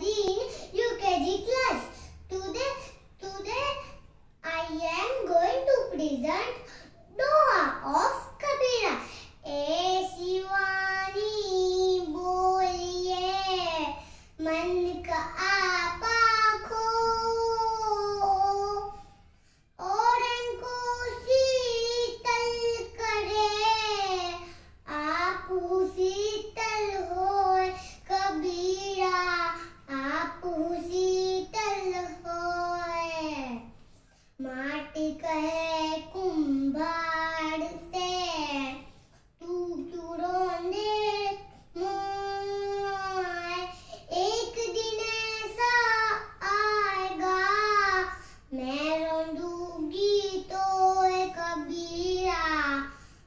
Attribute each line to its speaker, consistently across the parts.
Speaker 1: allí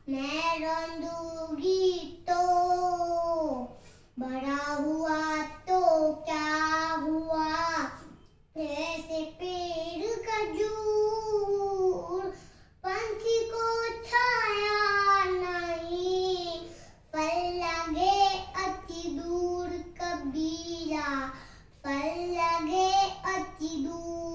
Speaker 1: मैं तो बड़ा हुआ तो क्या हुआ? ऐसे पेड़ खजूर पंछी को छाया नहीं। फल लगे अति दूर कबीरा फल लगे अति दूर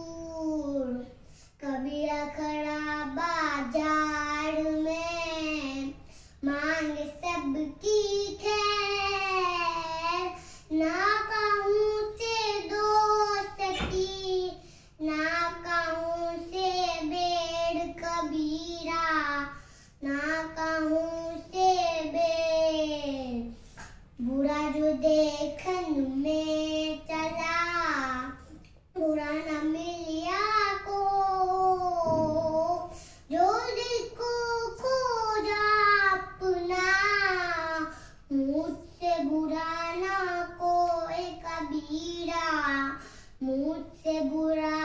Speaker 1: Muțe gura